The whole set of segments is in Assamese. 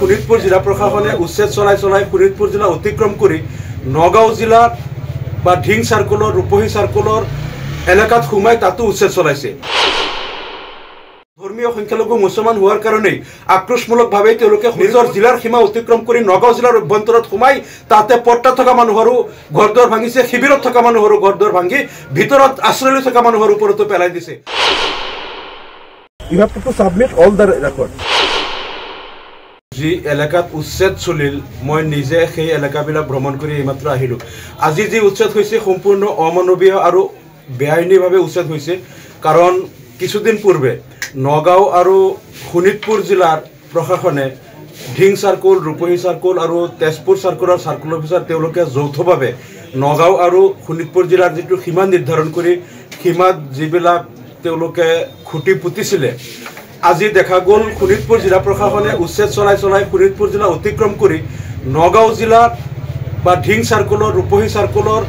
শোণিতপুৰ জিলা প্ৰশাসনে উচ্ছেদ চলাই চলাই শোণিতপুৰ জিলা অতিক্ৰম কৰি নগাঁও জিলাত বা ঢিং চাৰ্কুলৰ ৰূপহী চাৰ্কুলৰ এলেকাত সোমাই তাতো উচ্ছেদ চলাইছে ধৰ্মীয় সংখ্যালঘু মুছলমান হোৱাৰ কাৰণেই আক্ৰোশমূলকভাৱে তেওঁলোকে নিজৰ জিলাৰ সীমা অতিক্ৰম কৰি নগাঁও জিলাৰ অভ্যন্তৰত সোমাই তাতে পৰ্তা থকা মানুহৰো ঘৰ দুৱাৰ ভাঙিছে শিবিৰত থকা মানুহৰো ঘৰ দুৱাৰ ভাঙি ভিতৰত আশ্ৰয় লৈ থকা মানুহৰ ওপৰতো পেলাই দিছে. যি এলেকাত উচ্ছেদ চলিল মই নিজে সেই এলেকাবিলাক ভ্ৰমণ কৰি এইমাত্ৰ আহিলোঁ। আজি যি উচ্ছেদ হৈছে সম্পূৰ্ণ অমানৱীয় আৰু বেআইনীভাৱে উচ্ছেদ হৈছে কাৰণ কিছুদিন পূৰ্বে নগাঁও আৰু শোণিতপুৰ জিলাৰ প্ৰশাসনে ঢিং চাৰ্কুল ৰূপহী চাৰ্কুল আৰু তেজপুৰ চাৰ্কুলৰ চাৰ্কুল অফিচাৰ তেওঁলোকে যৌথভাৱে নগাঁও আৰু শোণিতপুৰ জিলাৰ যিটো সীমা নিৰ্ধাৰণ কৰি সীমাত যিবিলাক তেওঁলোকে খুঁটি পুতিছিলে আজি দেখা গ'ল শোণিতপুৰ জিলা প্ৰশাসনে উচ্ছেদ চলাই চলাই শোণিতপুৰ জিলা অতিক্ৰম কৰি নগাঁও জিলাত বা ঢিং চাৰ্কুলৰ ৰূপহী চাৰ্কুলৰ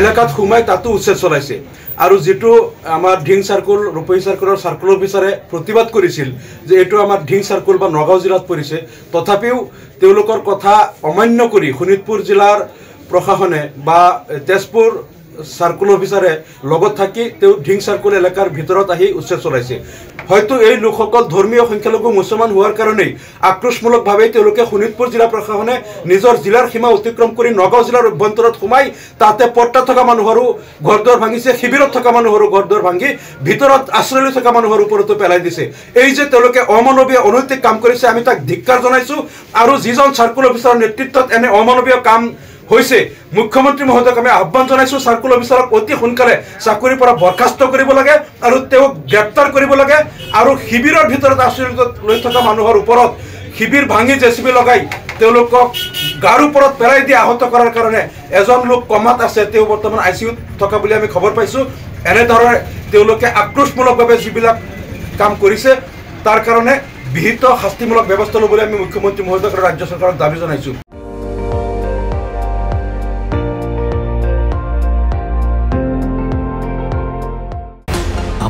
এলেকাত সোমাই তাতো উচ্ছেদ চলাইছে। আৰু যিটো আমাৰ ঢিং চাৰ্কুল ৰূপহী চাৰ্কুলৰ চাৰ্কুল অফিচাৰে প্ৰতিবাদ কৰিছিল যে এইটো আমাৰ ঢিং চাৰ্কুল বা নগাঁও জিলাত পৰিছে তথাপিও তেওঁলোকৰ কথা অমান্য কৰি শোণিতপুৰ জিলাৰ প্ৰশাসনে বা তেজপুৰ চাৰ্কুল অফিচাৰে লগত থাকি তেওঁ ঢিং চাৰ্কুল এলেকাৰ ভিতৰত আহি উচ্ছেদ চলাইছে। হয়তো এই লোকসকল ধৰ্মীয় সংখ্যালঘু মুছলমান হোৱাৰ কাৰণেই আক্ৰোশমূলকভাৱে তেওঁলোকে শোণিতপুৰ জিলা প্ৰশাসনে নিজৰ জিলাৰ সীমা অতিক্ৰম কৰি নগাঁও জিলাৰ অভ্যন্তৰত সোমাই তাতে পৰ্তা থকা মানুহৰো ঘৰ দুৱাৰ ভাঙিছে শিবিৰত থকা মানুহৰো ঘৰ দুৱাৰ ভাঙি ভিতৰত আশ্ৰয় লৈ থকা মানুহৰ ওপৰতো পেলাই দিছে। এই যে তেওঁলোকে অমানৱীয় অনৈতিক কাম কৰিছে আমি তাক ধিক্কাৰ জনাইছোঁ। আৰু যিজন চাৰ্কুল অফিচাৰৰ নেতৃত্বত এনে অমানৱীয় কাম হৈছে। মুখ্যমন্ত্ৰী মহোদয়ক আমি আহ্বান জনাইছোঁ চাৰ্কুল অফিচাৰক অতি সোনকালে চাকৰিৰ পৰা বৰ্খাস্ত কৰিব লাগে আৰু তেওঁক গ্ৰেপ্তাৰ কৰিব লাগে আৰু শিবিৰৰ ভিতৰত আশ্ৰয় লৈ থকা মানুহৰ ওপৰত শিবিৰ ভাঙি জে চি বি লগাই তেওঁলোকক গাৰ ওপৰত পেলাই দি আহত কৰাৰ কাৰণে এজন লোক কমাত আছে তেওঁ বৰ্তমান আই চি ইউত থকা বুলি আমি খবৰ পাইছোঁ। এনেধৰণে তেওঁলোকে আক্ৰোশমূলকভাৱে যিবিলাক কাম কৰিছে তাৰ কাৰণে বিহিত শাস্তিমূলক ব্যৱস্থা ল'বলৈ আমি মুখ্যমন্ত্ৰী মহোদয়ক আৰু ৰাজ্য চৰকাৰক দাবী জনাইছোঁ।